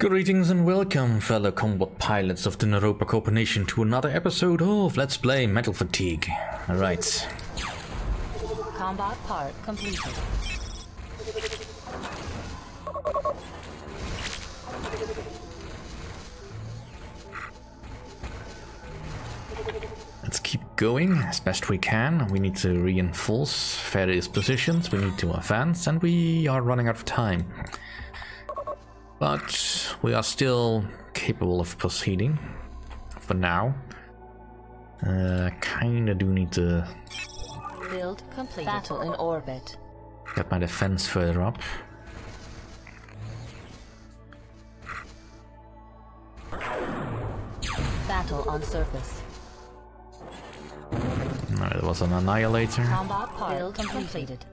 Greetings and welcome, fellow combat pilots of the Neuropa Corponation, to another episode of Let's Play Metal Fatigue. Alright. Combat part completed. Let's keep going as best we can. We need to reinforce various positions, we need to advance, and we are running out of time. But we are still capable of proceeding for now. Uh, kinda do need to Build complete. Battle in orbit. get my defense further up. Battle on surface. No, there was an annihilator. Combat part Build completed.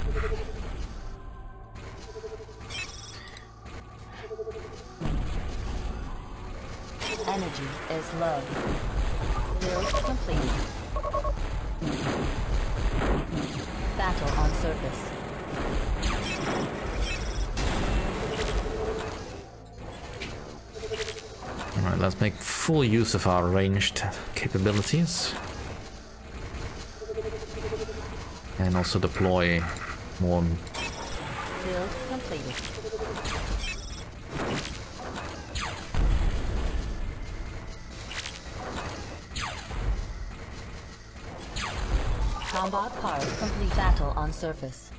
Energy is low. Build completed. Battle on surface. Alright, let's make full use of our ranged capabilities. And also deploy more Build completed. Combat part complete. Battle on surface.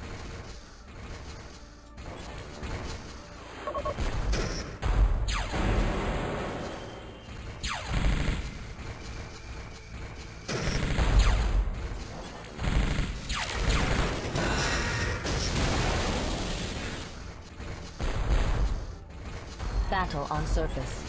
Battle on surface.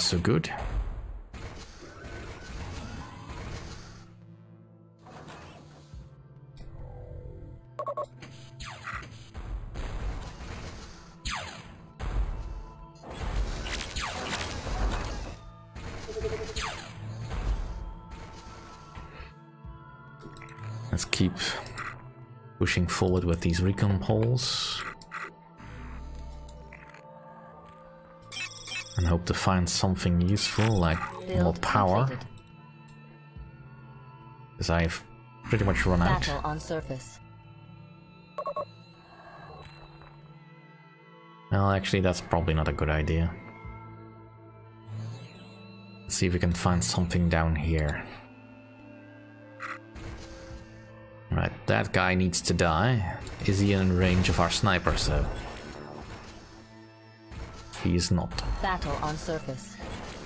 So good. Let's keep pushing forward with these recon poles. Hope to find something useful, like more power, because I've pretty much run out. On surface. Well, actually, that's probably not a good idea. Let's see if we can find something down here. Right, that guy needs to die. Is he in range of our snipers, though? He is not. Battle on surface.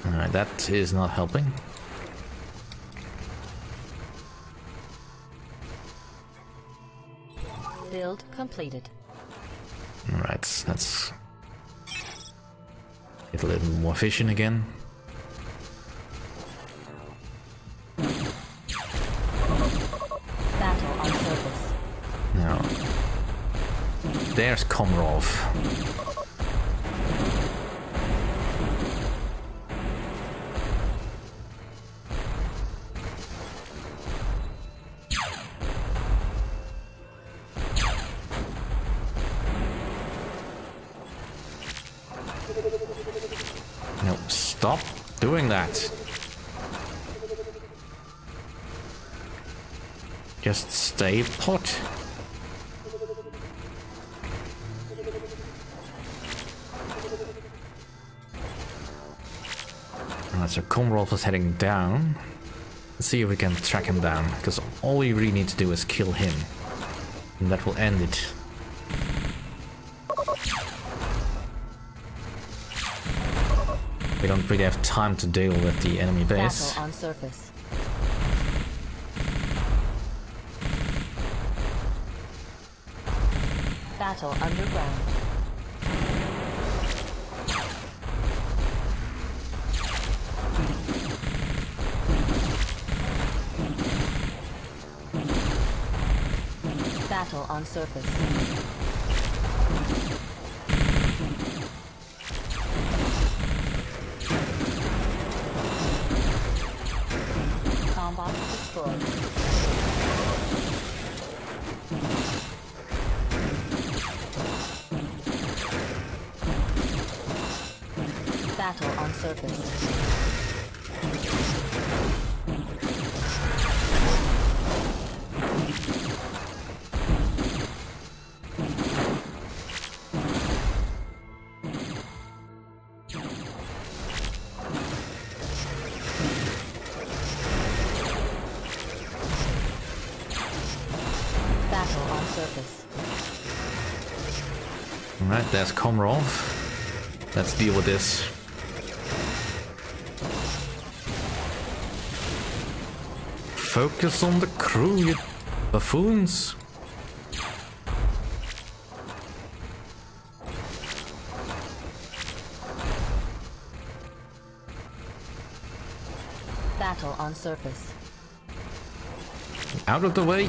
Alright, that is not helping. Build completed. Alright, let's get a little more vision again. Battle on surface. Now, there's Komrov. That. Just stay put. Alright, so Komrov is heading down. Let's see if we can track him down, because all we really need to do is kill him. And that will end it. We don't really have time to deal with the enemy base. Battle on surface. Battle underground. Battle on surface. There's Komrov. Let's deal with this. Focus on the crew, you buffoons. Battle on surface. Out of the way.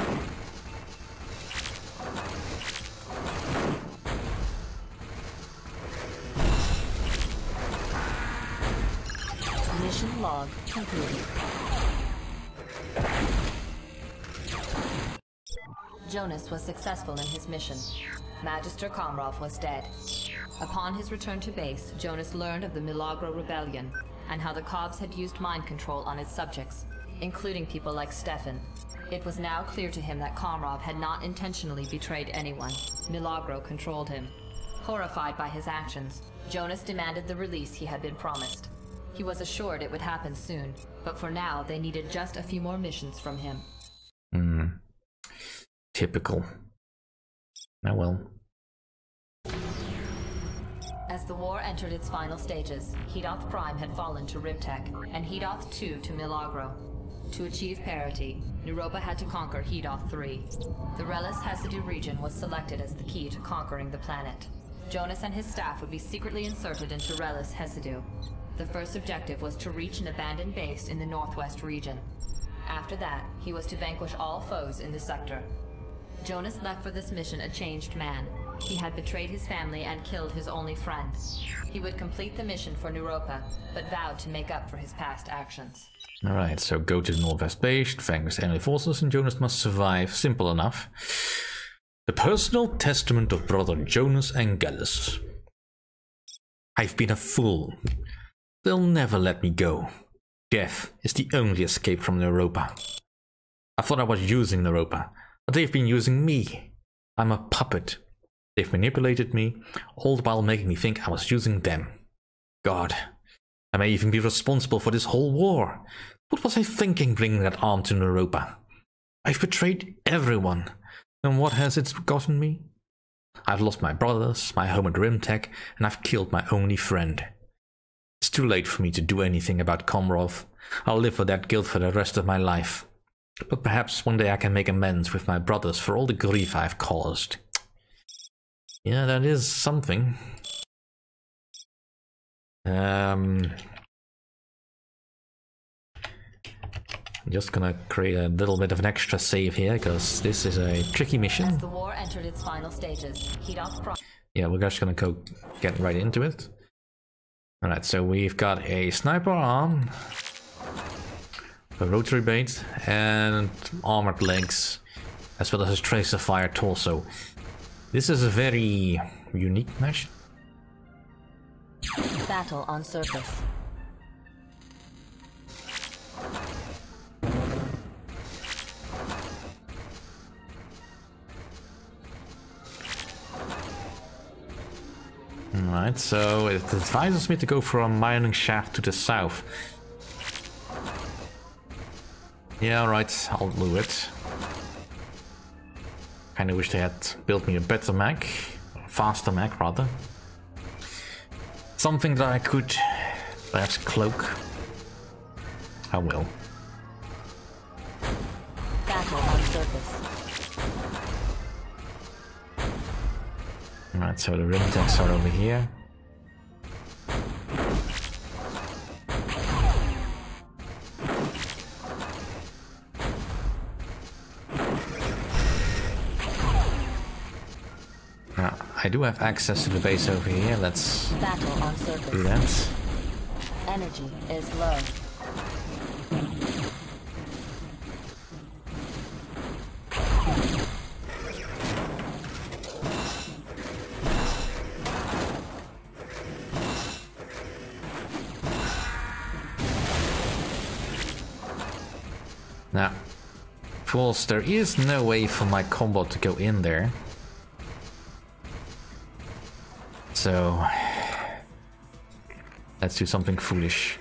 Jonas was successful in his mission. Magister Komrov was dead. Upon his return to base, Jonas learned of the Milagro Rebellion and how the Cobs had used mind control on its subjects, including people like Stefan. It was now clear to him that Komrov had not intentionally betrayed anyone. Milagro controlled him. Horrified by his actions, Jonas demanded the release he had been promised. He was assured it would happen soon, but for now they needed just a few more missions from him. Typical. Oh well. As the war entered its final stages, Hedoth Prime had fallen to Rimtech, and Hedoth 2 to Milagro. To achieve parity, Neuropa had to conquer Hedoth 3. The Relis Hesidu region was selected as the key to conquering the planet. Jonas and his staff would be secretly inserted into Relis Hesidu. The first objective was to reach an abandoned base in the northwest region. After that, he was to vanquish all foes in the sector. Jonas left for this mission a changed man. He had betrayed his family and killed his only friend. He would complete the mission for Neuropa, but vowed to make up for his past actions. Alright, so go to the northwest base, vanquish enemy forces, and Jonas must survive. Simple enough. The personal testament of brother Jonas and Gallus. I've been a fool. They'll never let me go. Death is the only escape from Neuropa. I thought I was using Neuropa, they've been using me. I'm a puppet. They've manipulated me, all the while making me think I was using them. God, I may even be responsible for this whole war. What was I thinking bringing that arm to Neuropa? I've betrayed everyone. And what has it gotten me? I've lost my brothers, my home at Rimtech, and I've killed my only friend. It's too late for me to do anything about Komrov. I'll live with that guilt for the rest of my life. But perhaps one day I can make amends with my brothers for all the grief I've caused. Yeah, that is something. Um, I'm just gonna create a little bit of an extra save here because this is a tricky As mission. the war entered its final stages, Yeah, we're just gonna go get right into it. Alright, so we've got a sniper arm, a rotary blade, and armored legs, as well as a tracer fire torso. This is a very unique mesh. battle on surface. Alright, so it advises me to go for a mining shaft to the south. Yeah, alright, I'll do it. Kinda wish they had built me a better mech, faster mech rather. Something that I could perhaps cloak. I will. Battle on surface. Alright, so the Rimtechs are over here. I do have access to the base over here. Let's Battle on surface. do that. Energy is low. Now, fools, there is no way for my combot to go in there. So, let's do something foolish.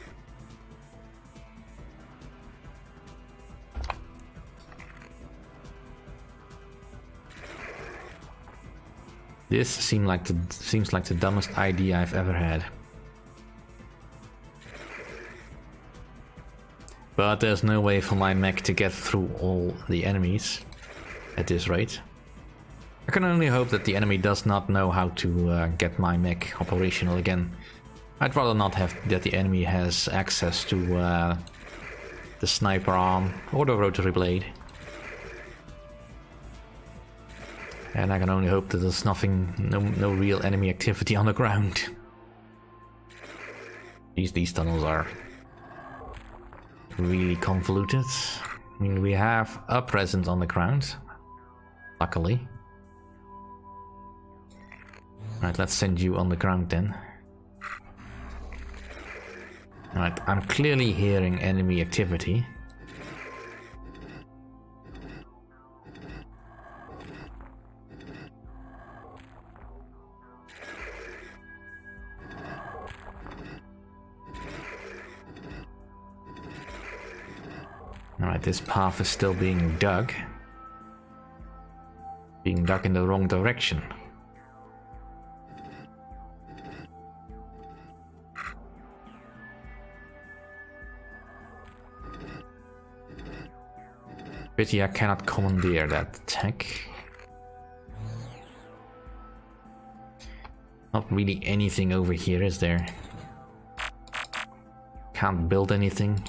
This seemed like the seems like the dumbest idea I've ever had. But there's no way for my mech to get through all the enemies at this rate. I can only hope that the enemy does not know how to uh, get my mech operational again. I'd rather not have that the enemy has access to uh, the sniper arm or the rotary blade. And I can only hope that there's nothing, no, no real enemy activity on the ground. These, these tunnels are really convoluted. I mean, we have a presence on the ground, luckily. Alright, let's send you on the ground then. Alright, I'm clearly hearing enemy activity. Alright, this path is still being dug. Being dug in the wrong direction. Pity I cannot commandeer that attack. Not really anything over here, is there? Can't build anything.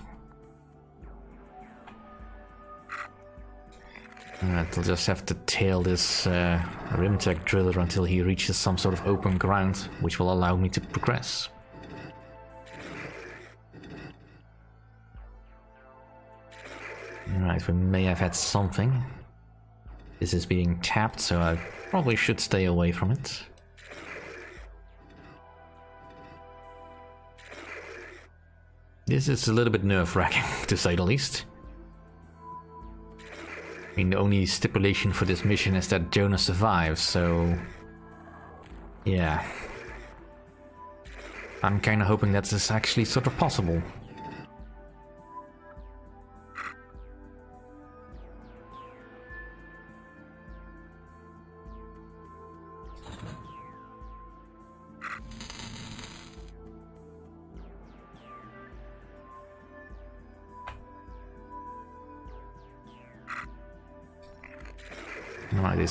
Alright, I'll just have to tail this uh, Rimtech driller until he reaches some sort of open ground, which will allow me to progress. Alright, we may have had something. This is being tapped, so I probably should stay away from it. This is a little bit nerve-wracking, to say the least. I mean, the only stipulation for this mission is that Jonah survives, so... Yeah. I'm kinda hoping that this is actually sort of possible.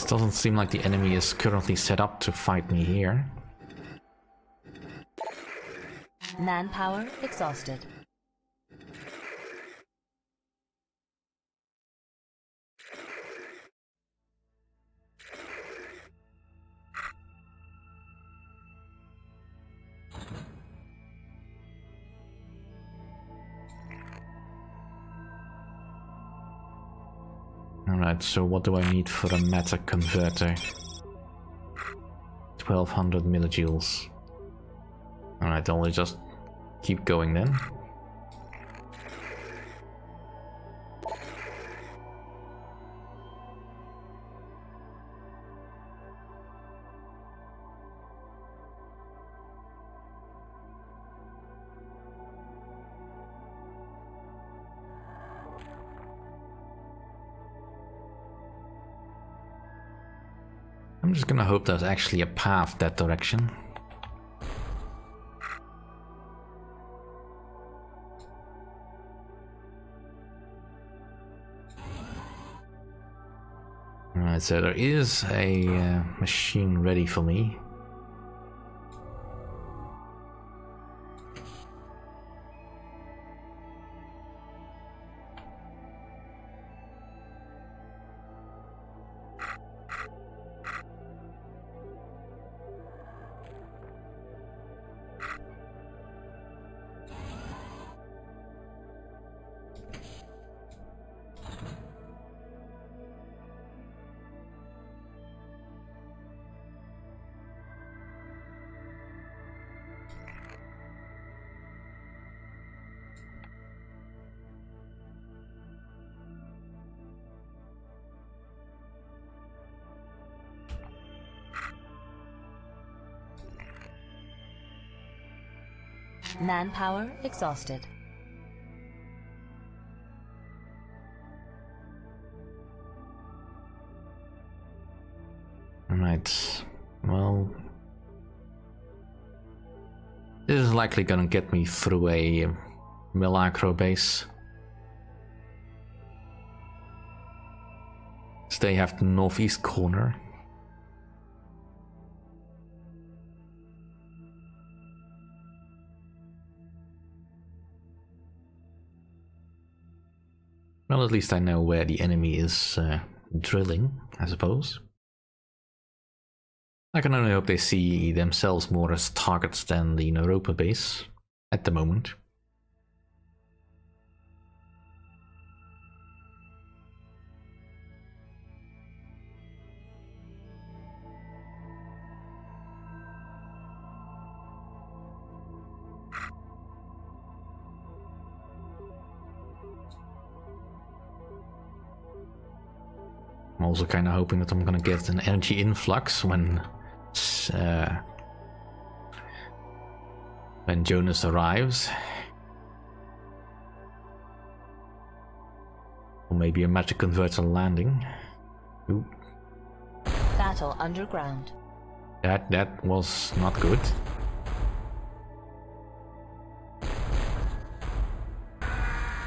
This doesn't seem like the enemy is currently set up to fight me here. Manpower exhausted. Alright, so what do I need for a meta converter? 1200 millijoules. Alright, I'll just keep going then. I'm just gonna hope there's actually a path that direction. Alright, so there is a uh, machine ready for me. Manpower exhausted. Right. Well, this is likely gonna get me through a uh, Milagro base. So they have the northeast corner. Well, at least I know where the enemy is uh, drilling, I suppose. I can only hope they see themselves more as targets than the Neuropa base at the moment. I'm also kind of hoping that I'm gonna get an energy influx when uh, when Jonas arrives. Or maybe a magic converter landing. Ooh. Battle underground. That that was not good.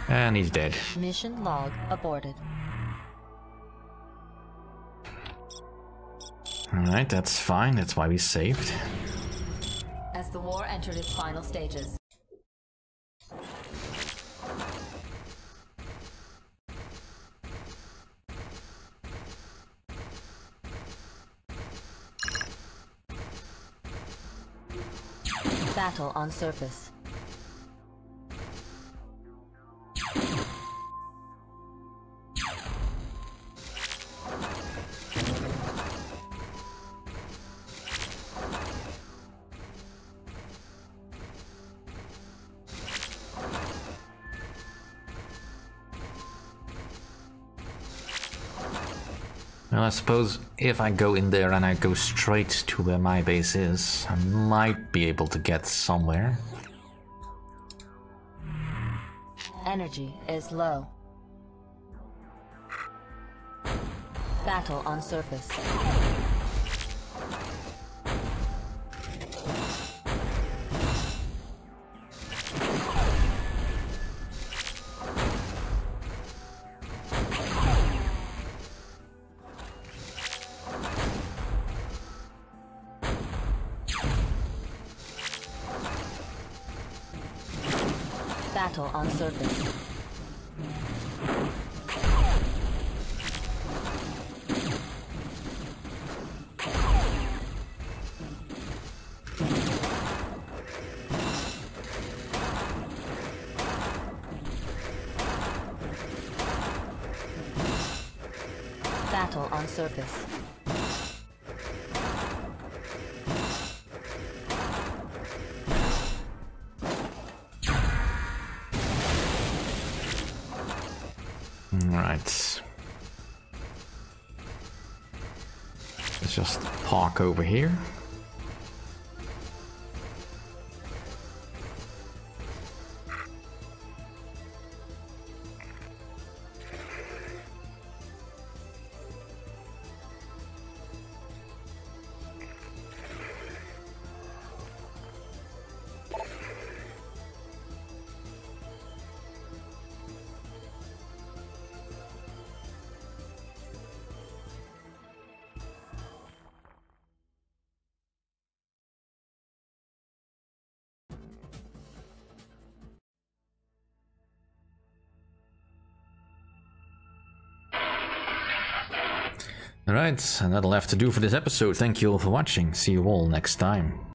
And he's dead. Mission log aborted. Alright, that's fine. That's why we saved. As the war entered its final stages. Battle on surface. Suppose if I go in there and I go straight to where my base is, I might be able to get somewhere. Energy is low. Battle on surface. On surface. Battle on surface. Park over here. Alright, and that'll have to do for this episode. Thank you all for watching. See you all next time.